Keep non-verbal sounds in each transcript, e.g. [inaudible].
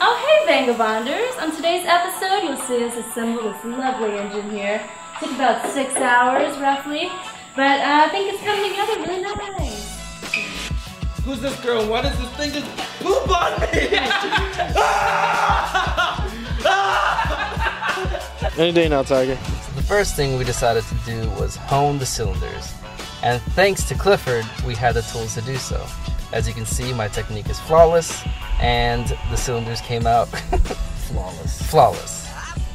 Oh hey Vangabonders! On today's episode you'll see us assemble this lovely engine here. Took about six hours roughly, but uh, I think it's coming together really nice. Who's this girl? Why does this thing just poop on me? [laughs] Any day now, Tiger. The first thing we decided to do was hone the cylinders. And thanks to Clifford, we had the tools to do so. As you can see, my technique is flawless, and the cylinders came out [laughs] Flawless. flawless.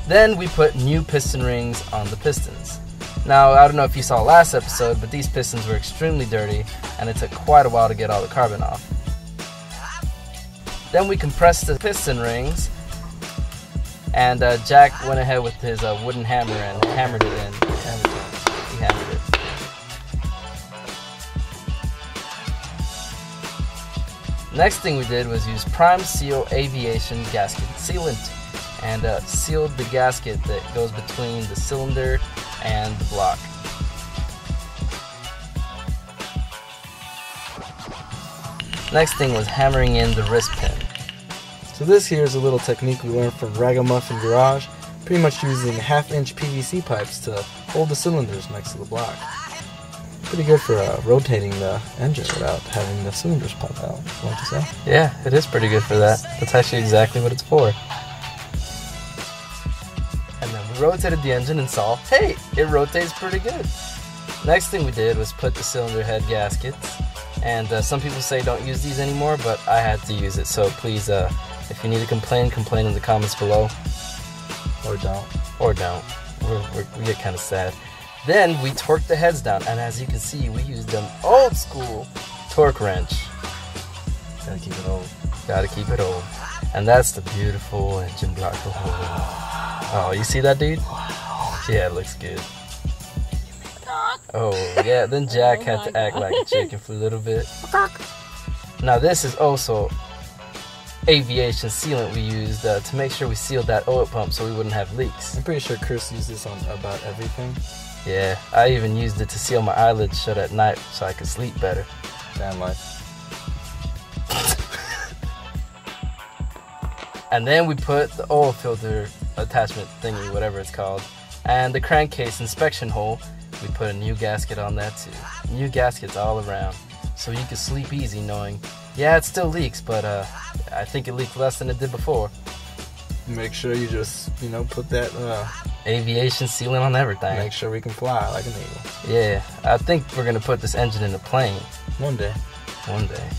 Then we put new piston rings on the pistons. Now, I don't know if you saw last episode, but these pistons were extremely dirty, and it took quite a while to get all the carbon off. Then we compressed the piston rings, and uh, Jack went ahead with his uh, wooden hammer and hammered it in. Next thing we did was use Prime Seal Aviation Gasket Sealant and uh, sealed the gasket that goes between the cylinder and the block. Next thing was hammering in the wrist pin. So this here is a little technique we learned from Ragamuffin Garage, pretty much using half-inch PVC pipes to hold the cylinders next to the block. Pretty good for uh, rotating the engine without having the cylinders pop out. Say? Yeah, it is pretty good for that. That's actually exactly what it's for. And then we rotated the engine and saw, hey, it rotates pretty good. Next thing we did was put the cylinder head gaskets. And uh, some people say don't use these anymore, but I had to use it. So please, uh, if you need to complain, complain in the comments below. Or don't. Or don't. We're, we're, we get kind of sad. Then we torqued the heads down. And as you can see, we used them old school torque wrench. Gotta keep it old. Gotta keep it old. And that's the beautiful engine block. Oh, you see that, dude? Yeah, it looks good. Oh, yeah, then [laughs] Jack had to act like a chicken for a little bit. Now, this is also aviation sealant we used uh, to make sure we sealed that oil pump so we wouldn't have leaks. I'm pretty sure Chris used this on about everything. Yeah, I even used it to seal my eyelids shut at night so I could sleep better. Damn life. [laughs] And then we put the oil filter attachment thingy, whatever it's called, and the crankcase inspection hole. We put a new gasket on that too. New gaskets all around, so you can sleep easy knowing, yeah, it still leaks, but uh, I think it leaked less than it did before. Make sure you just, you know, put that, uh, Aviation sealant on everything. make sure we can fly like an eagle. Yeah, I think we're gonna put this engine in a plane One day. one day.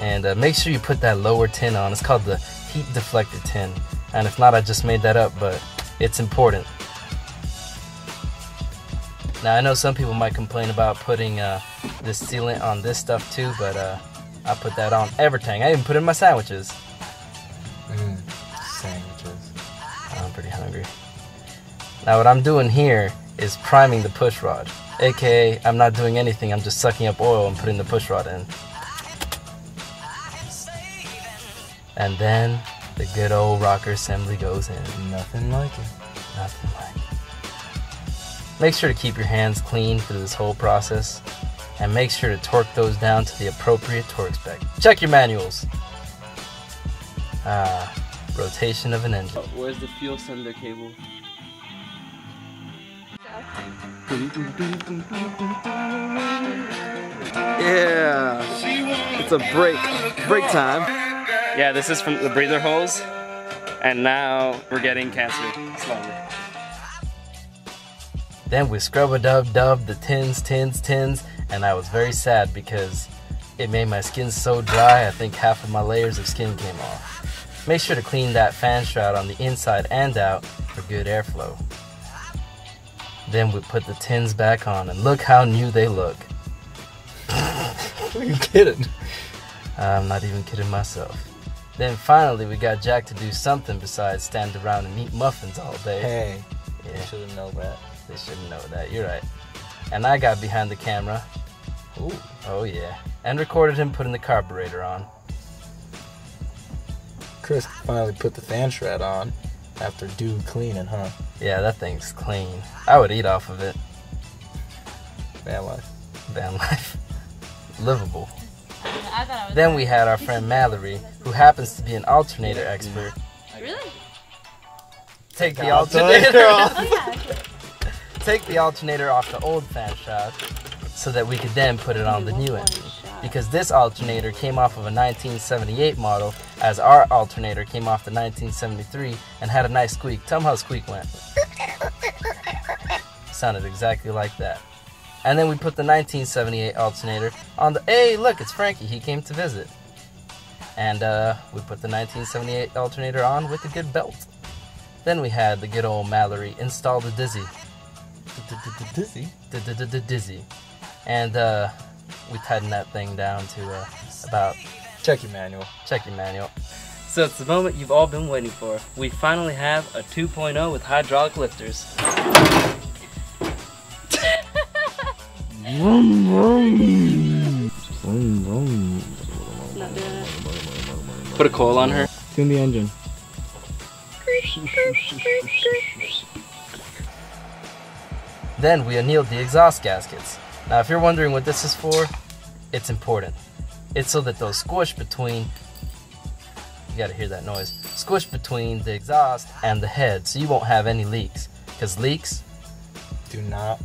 And uh, make sure you put that lower tin on. It's called the heat deflector tin. And if not, I just made that up, but it's important. Now, I know some people might complain about putting uh, this sealant on this stuff too, but uh, I put that on everything. I even put it in my sandwiches. Mm, sandwiches. I'm pretty hungry. Now, what I'm doing here is priming the push rod. AKA, I'm not doing anything, I'm just sucking up oil and putting the push rod in. And then the good old rocker assembly goes in. Nothing like it. Nothing like it. Make sure to keep your hands clean through this whole process. And make sure to torque those down to the appropriate torque spec. Check your manuals. Ah, rotation of an engine. Where's the fuel sender cable? Yeah, it's a break. Break time. Yeah, this is from the breather holes, and now we're getting cancer slowly. Then we scrub a dub dub the tins, tins, tins, and I was very sad because it made my skin so dry I think half of my layers of skin came off. Make sure to clean that fan shroud on the inside and out for good airflow. Then we put the tins back on and look how new they look. Are you kidding? I'm not even kidding myself. Then finally we got Jack to do something besides stand around and eat muffins all day. Hey, Yeah. you shouldn't know that. They shouldn't know that. You're right. And I got behind the camera. Ooh. Oh yeah. And recorded him putting the carburetor on. Chris finally put the fan shroud on after dude cleaning, huh? Yeah, that thing's clean. I would eat off of it. Van life. Van life. [laughs] Livable. I thought I was. Then we had our [laughs] friend Mallory, who happens to be an alternator expert. Really? Take the alternator alternator off. Oh, Take the alternator off the old fan shaft so that we could then put it on the new engine. Because this alternator came off of a 1978 model, as our alternator came off the 1973 and had a nice squeak. Tell 'em how squeak went. [laughs] Sounded exactly like that. And then we put the 1978 alternator on the. Hey, look, it's Frankie. He came to visit. And uh, we put the 1978 alternator on with a good belt. Then we had the good old Mallory install the Dizzy. Dizzy. Dizzy. And uh, we tightened that thing down to uh, about. Check your manual. Check your manual. So it's the moment you've all been waiting for. We finally have a 2.0 with hydraulic lifters. Not doing it. Put a coil on her. Tune the engine. Then we annealed the exhaust gaskets. Now, if you're wondering what this is for, it's important. It's so that those squish between. You gotta hear that noise. Squish between the exhaust and the head so you won't have any leaks. Because leaks Do not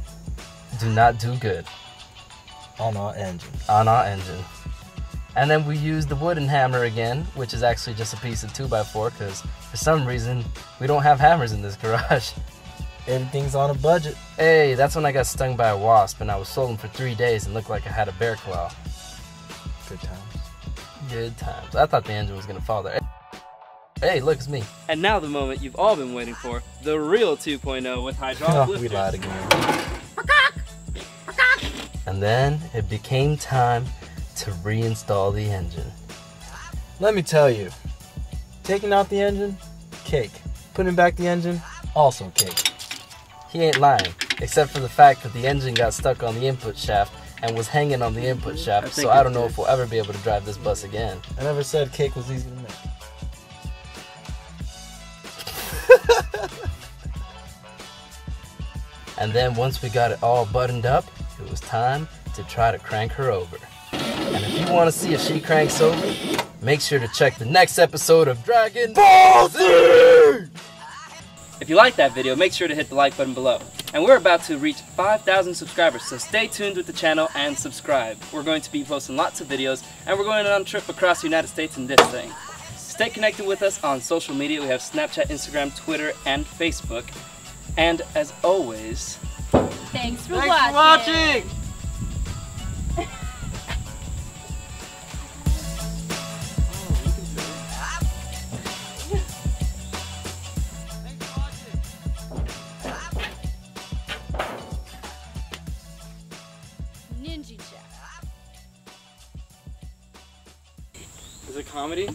do not do good. on our engine. on our engine. And then we used the wooden hammer again, which is actually just a piece of 2x4 because for some reason we don't have hammers in this garage. [laughs] Everything's on a budget. Hey, that's when I got stung by a wasp and I was swollen for three days and looked like I had a bear claw. Good times. Good times. I thought the engine was gonna fall there. Hey, look, it's me. And now the moment you've all been waiting for. The real 2.0 with hydraulic Oh, lifters. we lied again. And then it became time to reinstall the engine. Let me tell you, taking out the engine, cake. Putting back the engine, also cake. He ain't lying, except for the fact that the engine got stuck on the input shaft and was hanging on the input shaft, think so I don't know did. if we'll ever be able to drive this bus again. I never said cake was easy to make. [laughs] And then once we got it all buttoned up, it was time to try to crank her over. And if you want to see if she cranks over, make sure to check the next episode of Dragon Ball Z! If you like that video, make sure to hit the like button below. And we're about to reach 5,000 subscribers, so stay tuned with the channel and subscribe. We're going to be posting lots of videos, and we're going on a trip across the United States in this thing. Stay connected with us on social media. We have Snapchat, Instagram, Twitter, and Facebook. And as always, Thanks for Thanks watching. for watching! Comedy?